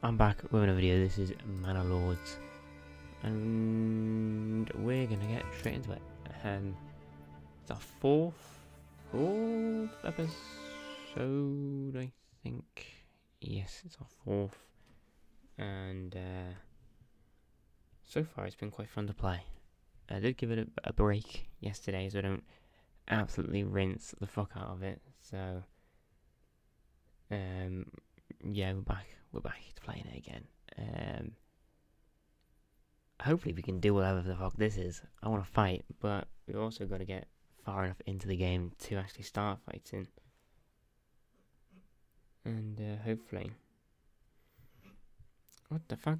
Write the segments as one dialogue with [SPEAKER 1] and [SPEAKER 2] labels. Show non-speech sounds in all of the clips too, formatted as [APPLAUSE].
[SPEAKER 1] I'm back with another video. This is Manor Lords, and we're gonna get straight into it. Um, it's our fourth, fourth episode, I think. Yes, it's our fourth, and uh, so far it's been quite fun to play. I did give it a, a break yesterday, so I don't absolutely rinse the fuck out of it. So, um, yeah, we're back. We're back to playing it again. Um, hopefully we can do whatever the fuck this is. I want to fight, but we also got to get far enough into the game to actually start fighting. And uh, hopefully, what the fuck?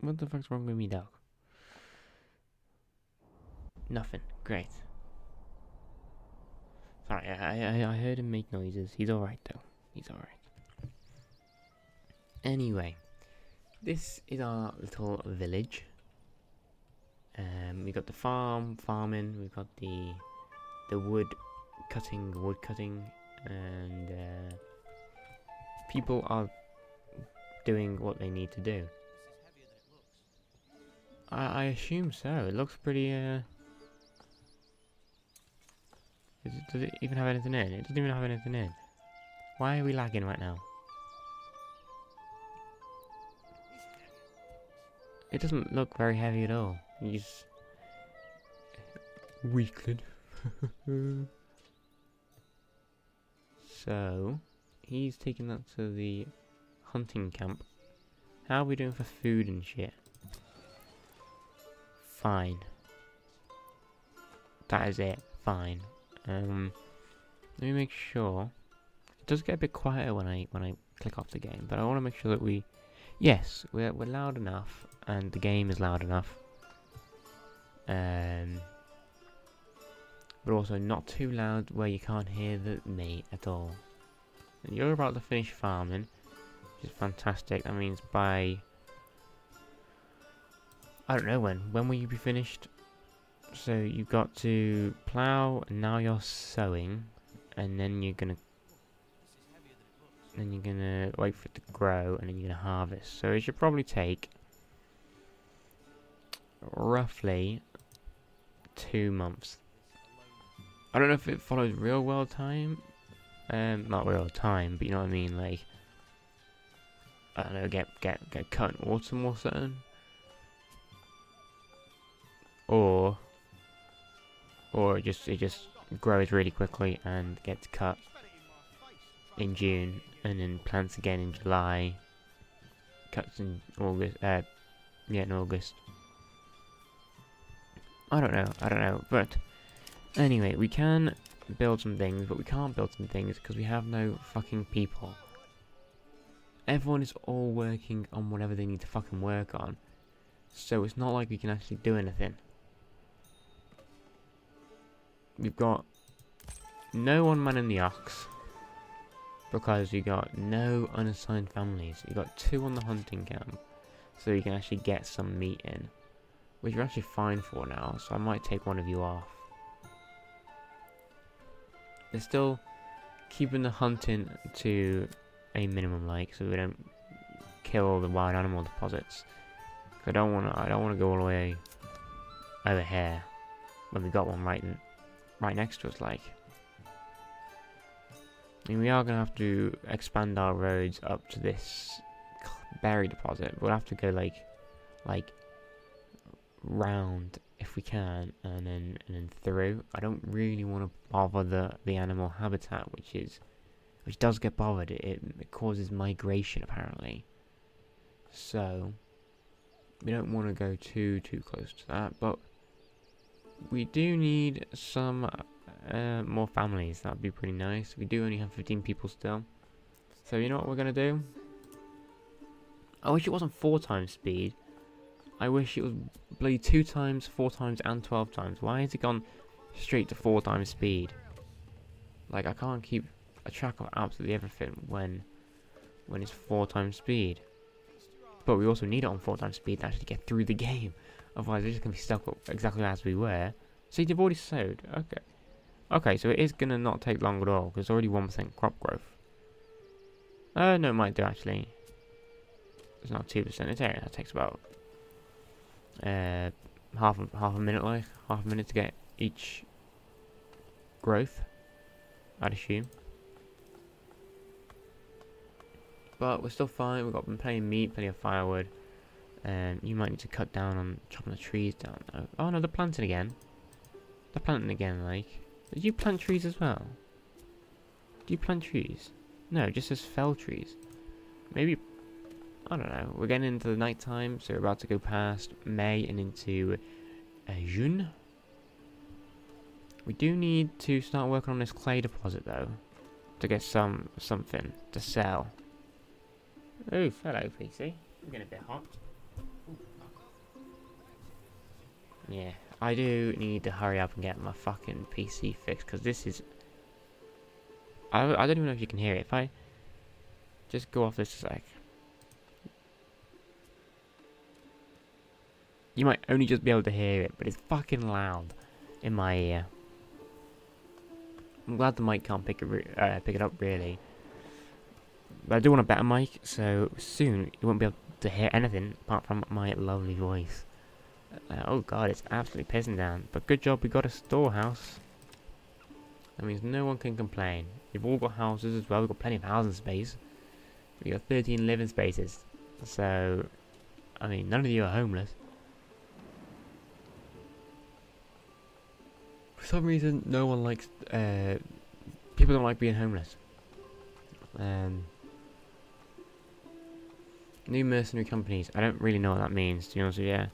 [SPEAKER 1] What the fuck's wrong with me, dog? Nothing. Great. Sorry, I, I, I heard him make noises. He's alright, though. He's alright. Anyway, this is our little village. Um, we got the farm, farming. We've got the the wood cutting, wood cutting, and uh, people are doing what they need to do. I, I assume so. It looks pretty. Uh, is it, does it even have anything in? It doesn't even have anything in. Why are we lagging right now? It doesn't look very heavy at all. He's weakling. so he's taking that to the hunting camp. How are we doing for food and shit? Fine. That is it. Fine. Um, let me make sure. It does get a bit quieter when I when I click off the game, but I want to make sure that we, yes, we're we're loud enough, and the game is loud enough. Um, but also not too loud where you can't hear the me at all. And you're about to finish farming, which is fantastic. That means by I don't know when. When will you be finished? So you've got to plow, and now you're sowing, and then you're gonna, then you're gonna wait for it to grow, and then you're gonna harvest. So it should probably take roughly two months. I don't know if it follows real world time, um, not real time, but you know what I mean, like, I don't know, get get get cut in autumn or something, or or it just it just grows really quickly and gets cut in June and then plants again in July, cuts in August, uh, yeah, in August. I don't know, I don't know, but anyway, we can build some things, but we can't build some things because we have no fucking people. Everyone is all working on whatever they need to fucking work on, so it's not like we can actually do anything. We've got no one man in the ox because you got no unassigned families. You got two on the hunting camp, so you can actually get some meat in, which you're actually fine for now. So I might take one of you off. They're still keeping the hunting to a minimum, like so we don't kill the wild animal deposits. I don't want to. I don't want to go all the way over here when we got one right right next to us, like. I mean, we are going to have to expand our roads up to this berry deposit. We'll have to go, like, like, round if we can, and then, and then through. I don't really want to bother the, the animal habitat, which is, which does get bothered. It, it causes migration, apparently. So, we don't want to go too, too close to that, but we do need some uh, more families. That would be pretty nice. We do only have 15 people still. So you know what we're going to do? I wish it wasn't 4 times speed. I wish it was bloody 2 times, 4 times and 12 times. Why has it gone straight to 4 times speed? Like I can't keep a track of absolutely everything when when it's 4 times speed. But we also need it on 4 times speed to actually get through the [LAUGHS] game. Otherwise, we're just going to be stuck up exactly as we were. So you've already sowed. Okay. Okay, so it is going to not take long at all, because it's already 1% crop growth. Uh, no, it might do, actually. It's not 2%, it's area. That takes about uh, half, a, half a minute, like, half a minute to get each growth, I'd assume. But we're still fine, we've got plenty of meat, plenty of firewood. And you might need to cut down on chopping the trees down. Though. Oh no, they're planting again. They're planting again, like. Did you plant trees as well? Do you plant trees? No, just says fell trees. Maybe, I don't know. We're getting into the night time, so we're about to go past May and into uh, June. We do need to start working on this clay deposit though, to get some something to sell. Oh, hello, PC. I'm getting a bit hot. Yeah, I do need to hurry up and get my fucking PC fixed because this is. I I don't even know if you can hear it. If I just go off this a sec, you might only just be able to hear it, but it's fucking loud in my ear. I'm glad the mic can't pick it uh, pick it up really. But I do want a better mic, so soon you won't be able to hear anything apart from my lovely voice. Uh, oh god, it's absolutely pissing down. But good job we got a storehouse. That means no one can complain. We've all got houses as well. We've got plenty of housing space. We got 13 living spaces. So, I mean, none of you are homeless. For some reason, no one likes, uh, people don't like being homeless. Um, new mercenary companies. I don't really know what that means, to be honest with you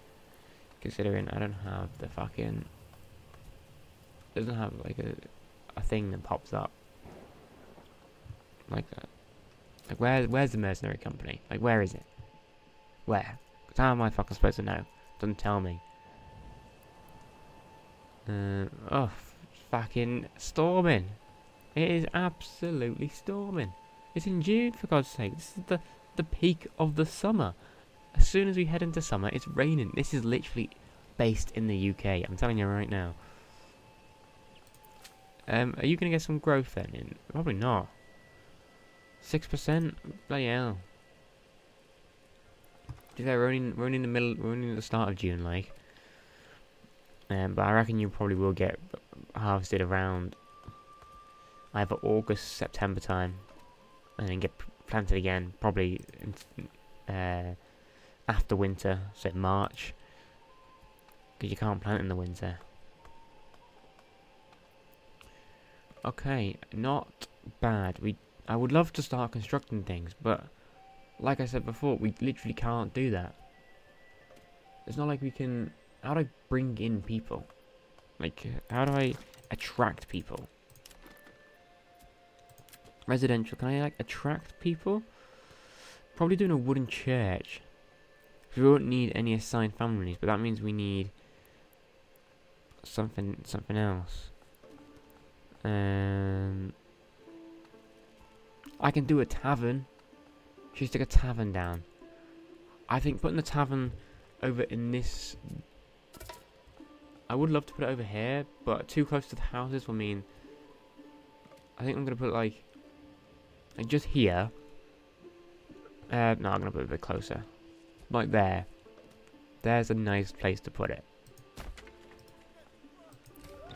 [SPEAKER 1] considering I don't have the fucking doesn't have like a a thing that pops up like that. Like where where's the mercenary company? Like where is it? Where? How am I fucking supposed to know? Doesn't tell me. Uh, oh, fucking storming! It is absolutely storming. It's in June for God's sake. This is the the peak of the summer. As soon as we head into summer, it's raining. This is literally based in the UK. I'm telling you right now. Um, are you going to get some growth then? In? Probably not. 6%? Bloody hell. We're only, we're only in the middle, we're only in the start of June, like. Um, but I reckon you probably will get harvested around either August, September time, and then get planted again, probably in, uh, after winter, so March. Because you can't plant in the winter. Okay, not bad. We I would love to start constructing things, but like I said before, we literally can't do that. It's not like we can... How do I bring in people? Like, how do I attract people? Residential, can I, like, attract people? Probably doing a wooden church. We won't need any assigned families, but that means we need something something else. Um, I can do a tavern. Should stick a tavern down. I think putting the tavern over in this... I would love to put it over here, but too close to the houses will mean... I think I'm going to put like... Like just here. Uh, no, I'm going to put it a bit closer. Like there. There's a nice place to put it.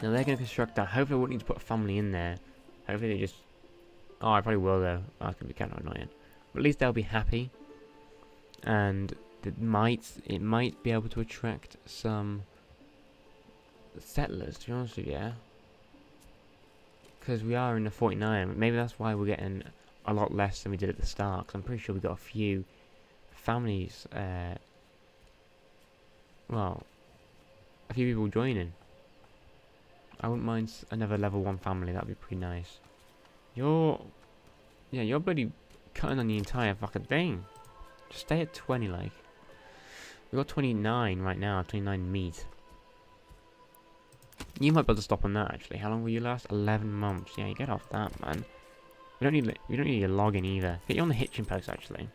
[SPEAKER 1] Now they're going to construct that. Hopefully I won't need to put a family in there. Hopefully they just... Oh, I probably will though. Oh, that's going to be kind of annoying. But at least they'll be happy. And it might, it might be able to attract some settlers, to be honest with you. Because we are in the 49. Maybe that's why we're getting a lot less than we did at the start. Because I'm pretty sure we got a few families, uh, well, a few people joining. I wouldn't mind another level 1 family, that'd be pretty nice. You're, yeah, you're bloody cutting on the entire fucking thing. Just stay at 20, like. we got 29 right now, 29 meat. You might be able to stop on that, actually. How long will you last? 11 months. Yeah, you get off that, man. We don't need, we don't need your login either. Get you on the hitching post, actually.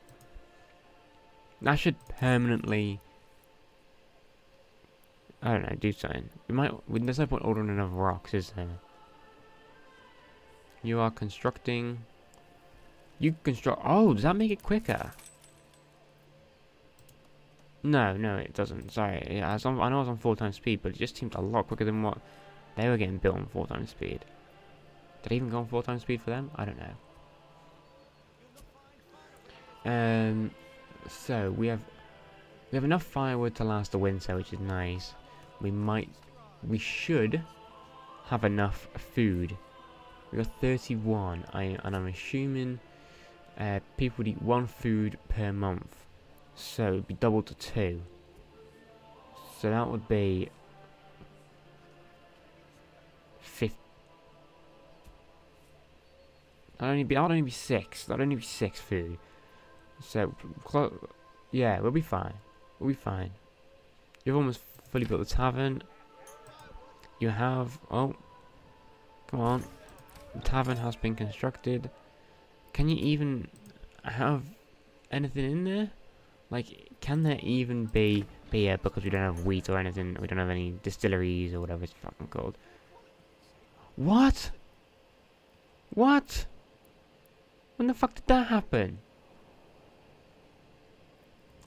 [SPEAKER 1] That should permanently... I don't know, do something. We might... There's no point ordering another rocks, is there? You are constructing. You construct. Oh, does that make it quicker? No, no, it doesn't. Sorry. I, on, I know I was on four times speed, but it just seemed a lot quicker than what they were getting built on four times speed. Did I even go on four times speed for them? I don't know. Um, so we have we have enough firewood to last the winter, which is nice. We might, we should have enough food. We got 31, I, and I'm assuming uh, people would eat one food per month. So it'd be double to two. So that would be 50. That'd only be, that'd only be six. That'd only be six food. So, yeah, we'll be fine. We'll be fine. You've almost fully built the tavern. You have... Oh. Come on. The tavern has been constructed. Can you even have anything in there? Like, can there even be beer because we don't have wheat or anything? We don't have any distilleries or whatever it's fucking called. What? What? When the fuck did that happen?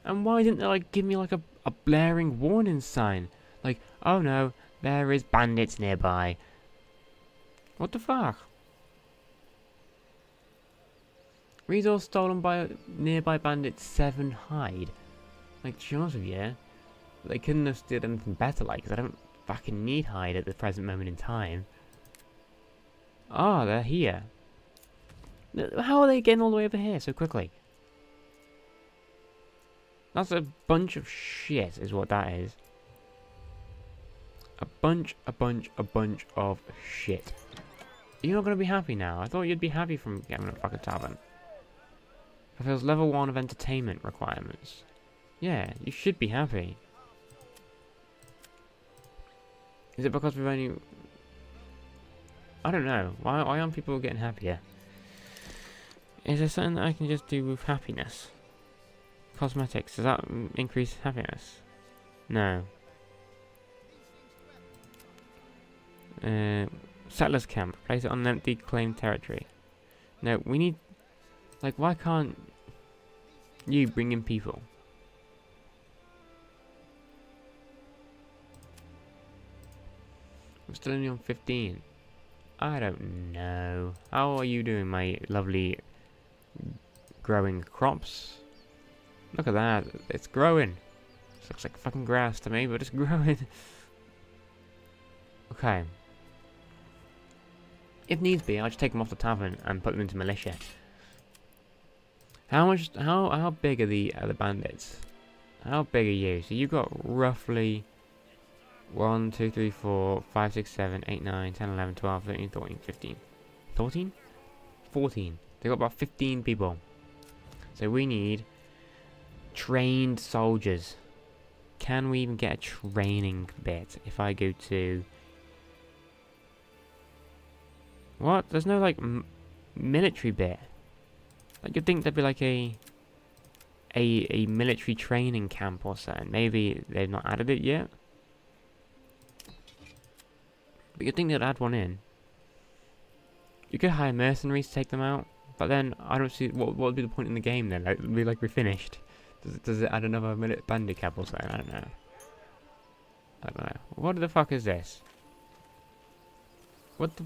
[SPEAKER 1] And why didn't they like give me like a, a blaring warning sign? Like, oh no, there is bandits nearby. What the fuck? Resource stolen by nearby bandits seven hide. Like, to be honest with you, they couldn't have did anything better, like, because I don't fucking need hide at the present moment in time. Ah, oh, they're here. How are they getting all the way over here so quickly? That's a bunch of shit is what that is. A bunch, a bunch, a bunch of shit. You're not going to be happy now. I thought you'd be happy from getting a fucking tavern. Fulfills level 1 of entertainment requirements. Yeah, you should be happy. Is it because we've only... I don't know. Why, why aren't people getting happier? Is there something that I can just do with happiness? Cosmetics, does that increase happiness? No. Uh, settlers camp, place it on empty claimed territory. No, we need... Like, why can't you bring in people? I'm still only on 15. I don't know. How are you doing, my lovely growing crops? Look at that. It's growing. This looks like fucking grass to me, but it's [LAUGHS] growing. okay. If needs be, I'll just take them off the tavern and put them into militia. How much? How how big are the are the bandits? How big are you? So you've got roughly 1, 2, 3, 4, 5, 6, 7, 8, 9, 10, 11, 12, 13, 14, 15. 14? 14. They've got about 15 people. So we need Trained soldiers. Can we even get a training bit if I go to... What? There's no, like, military bit. Like, you'd think there'd be, like, a... A, a military training camp or something. Maybe they've not added it yet. But you'd think they'd add one in. You could hire mercenaries to take them out. But then, I don't see... What, what would be the point in the game then? Like, it'd be like, we're finished. Does it, does it add another minute bandicap or something? I don't know. I don't know. What the fuck is this? What the...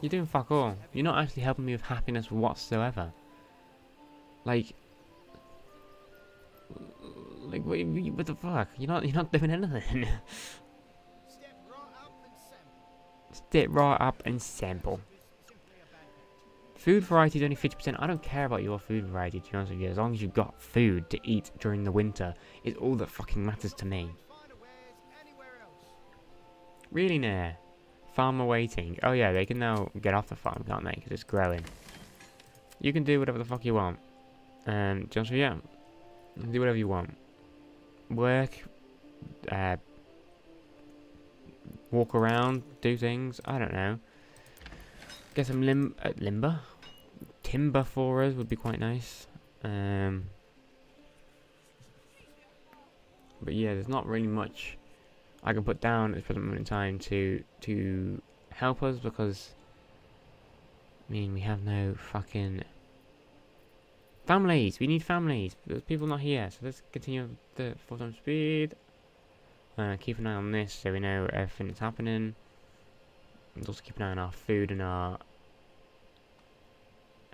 [SPEAKER 1] You're doing fuck all. You're not actually helping me with happiness whatsoever. Like... Like, what, what the fuck? You're not, you're not doing anything. [LAUGHS] Step right up and sample. Food variety is only 50%. I don't care about your food variety, to be honest with you. As long as you've got food to eat during the winter, is all that fucking matters to me. Really, nah. Farmer waiting. Oh yeah, they can now get off the farm, can't they? Because it's growing. You can do whatever the fuck you want. Um, just yeah, do whatever you want. Work, uh, walk around, do things. I don't know. Get some lim uh, limber? Timber for us would be quite nice. Um, but yeah, there's not really much I can put down at the present moment in time to to help us because I mean we have no fucking families. We need families. There's people not here, so let's continue the full time speed. Uh, keep an eye on this so we know everything that's happening. And also keep an eye on our food and our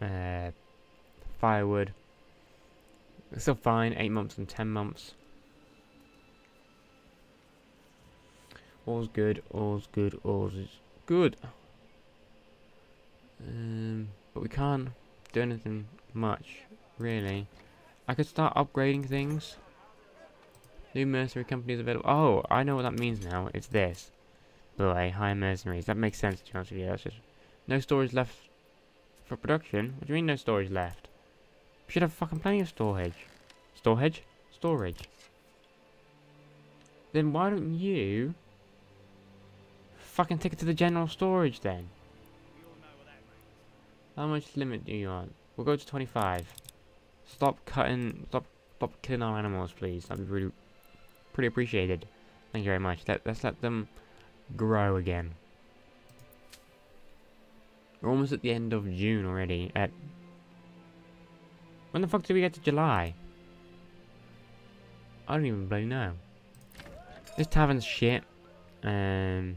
[SPEAKER 1] uh, firewood. It's still fine. Eight months and ten months. All's good. All's good. All's is good. Um, but we can't do anything much, really. I could start upgrading things. New mercenary companies available. Oh, I know what that means now. It's this. Boy, high mercenaries. That makes sense, to be honest with you. That's just... No storage left for production? What do you mean no storage left? We should have fucking plenty of storage. Storage? Storage. Then why don't you... Fucking take it to the general storage then? How much limit do you want? We'll go to 25. Stop cutting... Stop, stop killing our animals, please. That'd be really... Pretty appreciated. Thank you very much. Let, let's let them grow again. We're almost at the end of June already. At when the fuck did we get to July? I don't even bloody know. This tavern's shit. Um,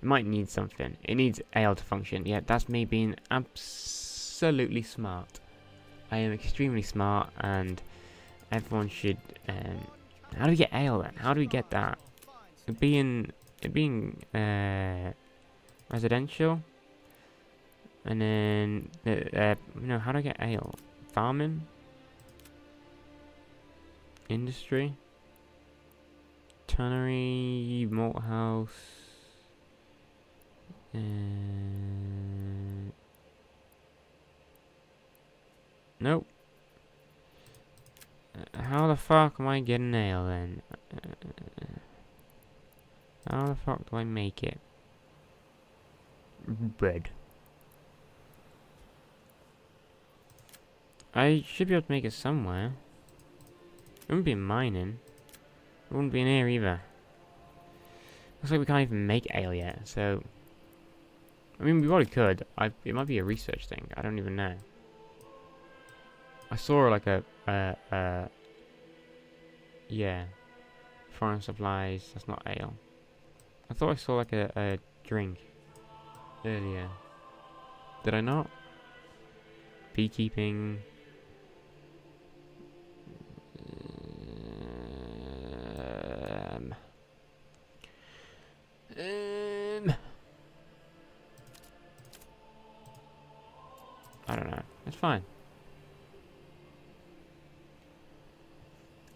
[SPEAKER 1] it might need something. It needs ale to function. Yeah, that's me being absolutely smart. I am extremely smart, and everyone should. Um, how do we get ale then? How do we get that? It being it being uh, residential, and then uh, uh, you know how do I get ale? Farming, industry, tannery, malt house. Uh, nope. How the fuck am I getting ale then? Uh, how the fuck do I make it? Bread. I should be able to make it somewhere. It wouldn't be mining. It wouldn't be in here either. Looks like we can't even make ale yet, so... I mean, we probably could. I, it might be a research thing. I don't even know. I saw like a... Uh, uh, yeah. Foreign supplies. That's not ale. I thought I saw like a, a drink earlier. Did I not? Beekeeping.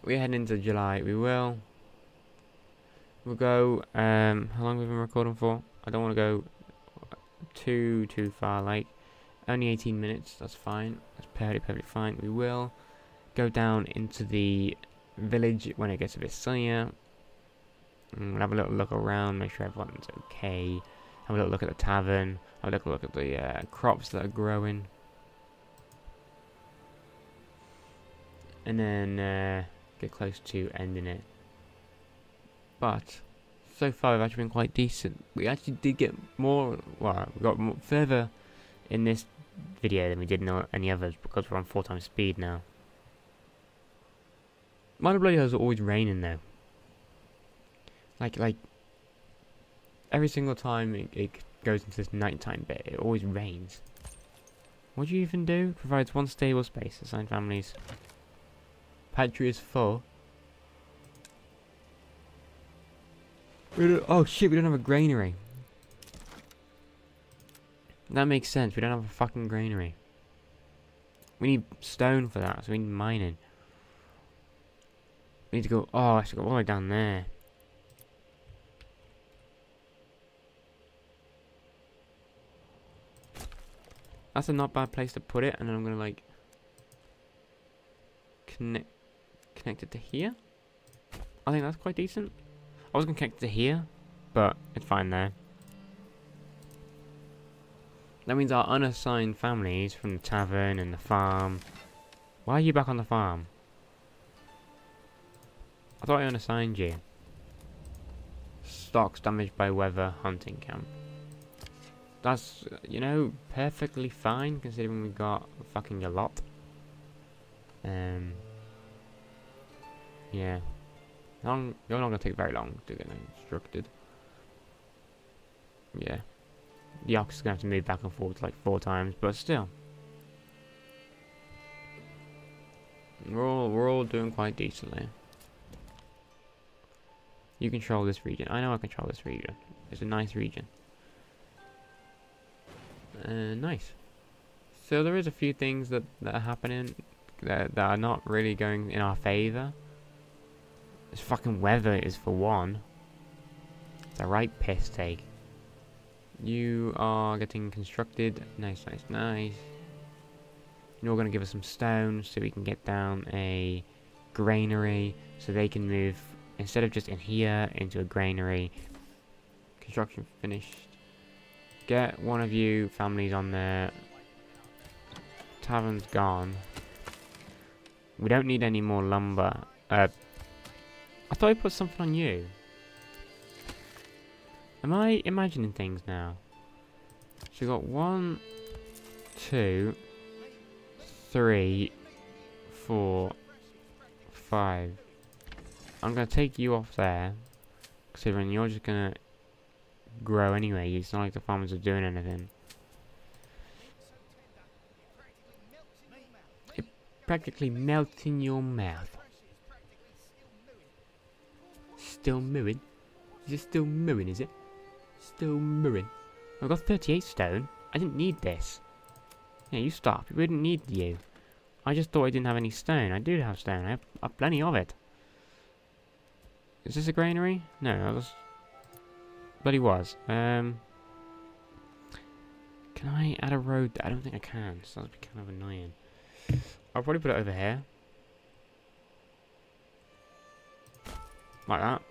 [SPEAKER 1] We're heading into July. We will. We'll go. Um, how long have we been recording for? I don't want to go too too far. Like only 18 minutes. That's fine. That's perfectly perfectly fine. We will go down into the village when it gets a bit sunnier. And we'll have a little look around, make sure everyone's okay. Have a little look at the tavern. Have a little look at the uh, crops that are growing. And then uh, get close to ending it. But so far we've actually been quite decent. We actually did get more, well, we got more, further in this video than we did in any others because we're on four times speed now. Minor Bloody is always raining though. Like, like, every single time it, it goes into this nighttime bit, it always rains. What do you even do? Provides one stable space, assigned families. Pantry is full. oh shit, we don't have a granary. That makes sense, we don't have a fucking granary. We need stone for that, so we need mining. We need to go, oh, I should go all the way down there. That's a not bad place to put it, and then I'm gonna like connect connect it to here. I think that's quite decent. I was gonna connect it to here, but it's fine there. That means our unassigned families from the tavern and the farm. Why are you back on the farm? I thought I unassigned you. Stocks damaged by weather, hunting camp. that's, you know, perfectly fine considering we got fucking a lot. Um, yeah. Long, you're not gonna take very long to get instructed. Yeah. The ox is gonna have to move back and forth like four times, but still. We're all, we're all doing quite decently. You control this region. I know I control this region. It's a nice region. Uh, nice. So there is a few things that, that are happening that, that are not really going in our favour. This fucking weather is for one. It's a right piss take. You are getting constructed. Nice, nice, nice. You're going to give us some stone so we can get down a granary so they can move instead of just in here into a granary. Construction finished. Get one of you families on there. Tavern's gone. We don't need any more lumber. Uh, thought I put something on you. Am I imagining things now? So we got one, two, three, four, five. I'm gonna take you off there, considering you're just gonna grow anyway. It's not like the farmers are doing anything. It practically melts in your mouth. Still mooing? Is it still mooing, is it? Still mooing. I've got 38 stone. I didn't need this. Yeah, you stop. We didn't need you. I just thought I didn't have any stone. I do have stone. I have, I have plenty of it. Is this a granary? No, that was... But he was. Um... Can I add a road? I don't think I can, so that'd be kind of annoying. I'll probably put it over here. Like that.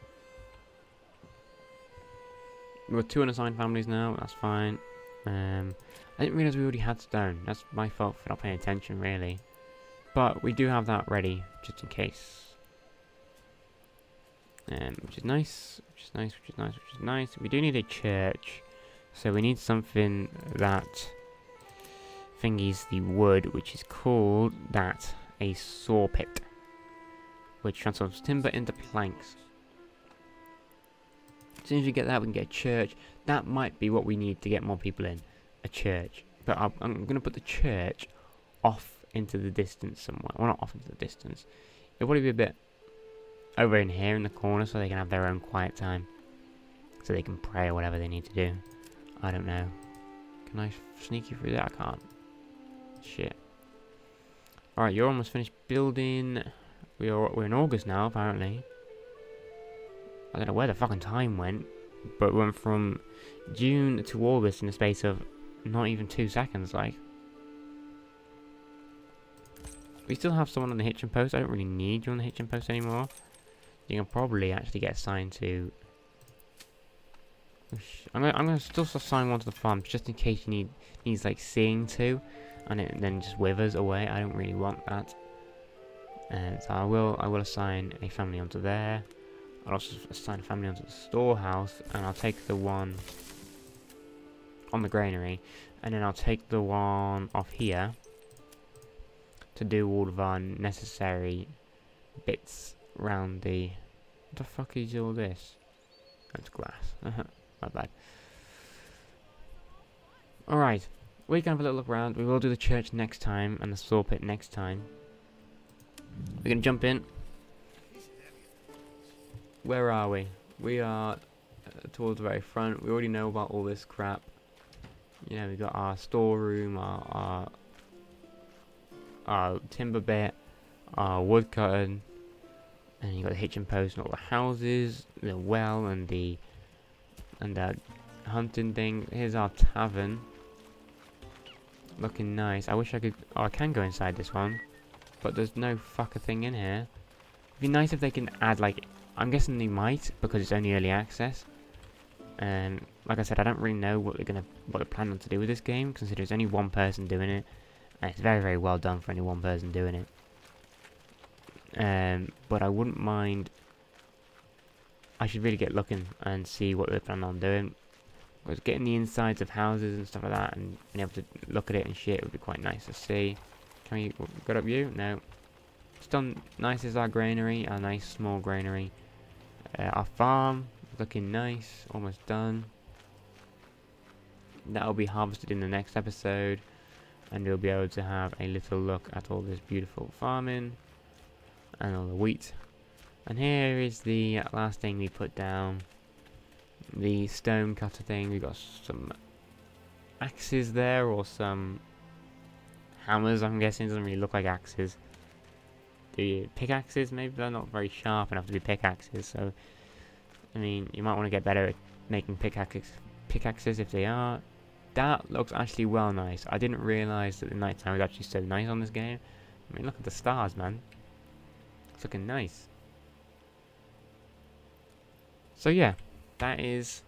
[SPEAKER 1] Got two unassigned families now, that's fine. Um, I didn't realise we already had stone. That's my fault for not paying attention, really. But we do have that ready, just in case. Um, which is nice, which is nice, which is nice, which is nice. We do need a church. So we need something that thingies the wood, which is called that a saw pit. Which transforms timber into planks. As soon as we get that, we can get a church. That might be what we need to get more people in. A church. But I'm, I'm going to put the church off into the distance somewhere. Well, not off into the distance. It'll probably be a bit over in here in the corner so they can have their own quiet time. So they can pray or whatever they need to do. I don't know. Can I sneak you through that? I can't. Shit. Alright, you're almost finished building. We are, we're in August now, apparently. I don't know where the fucking time went, but went from June to August in the space of not even two seconds, like. We still have someone on the hitching post. I don't really need you on the hitching post anymore. You can probably actually get assigned to... I'm gonna, I'm gonna still assign one to the farm just in case you need needs like seeing to, and it then just withers away. I don't really want that. And so I will I will assign a family onto there. I'll also assign a family onto the storehouse, and I'll take the one on the granary, and then I'll take the one off here to do all of our necessary bits around the... What the fuck is all this? That's glass. [LAUGHS] My bad. Alright, we can have a little look around. We will do the church next time, and the saw pit next time. We're gonna jump in where are we? We are uh, towards the very front. We already know about all this crap. You know, we've got our storeroom, our, our, our timber bit, our wood cutting, and you got the hitching post and all the houses, the well and the and the hunting thing. Here's our tavern. Looking nice. I wish I could. Oh, I can go inside this one, but there's no fucker thing in here. It'd be nice if they can add like I'm guessing they might because it's only early access. And like I said, I don't really know what they're gonna what they're planning to do with this game, considering it's only one person doing it, and it's very very well done for only one person doing it. Um, but I wouldn't mind. I should really get looking and see what they're planning on doing. Because getting the insides of houses and stuff like that and being able to look at it and shit would be quite nice to see. Can we get up you? No. Still nice as our granary, our nice small granary. Uh, our farm, looking nice, almost done. That'll be harvested in the next episode. And you'll be able to have a little look at all this beautiful farming. And all the wheat. And here is the last thing we put down the stone cutter thing. We've got some axes there, or some hammers, I'm guessing. It doesn't really look like axes. The pickaxes, maybe they're not very sharp enough to be pickaxes, so... I mean, you might want to get better at making pickaxes, pickaxes if they are. That looks actually well nice. I didn't realise that the nighttime was actually so nice on this game. I mean, look at the stars, man. It's looking nice. So yeah, that is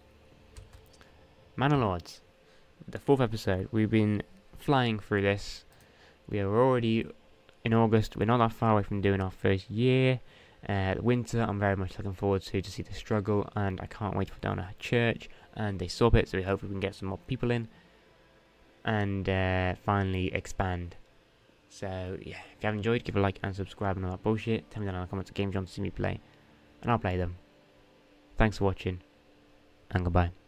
[SPEAKER 1] Manor Lords, the fourth episode. We've been flying through this. We are already in August. We're not that far away from doing our first year. Uh, winter, I'm very much looking forward to to see the struggle, and I can't wait put down a church and a sawpit, so we hope we can get some more people in, and uh, finally expand. So yeah, if you have enjoyed, give a like and subscribe and all that bullshit. Tell me down in the comments what games you want to see me play, and I'll play them. Thanks for watching and goodbye.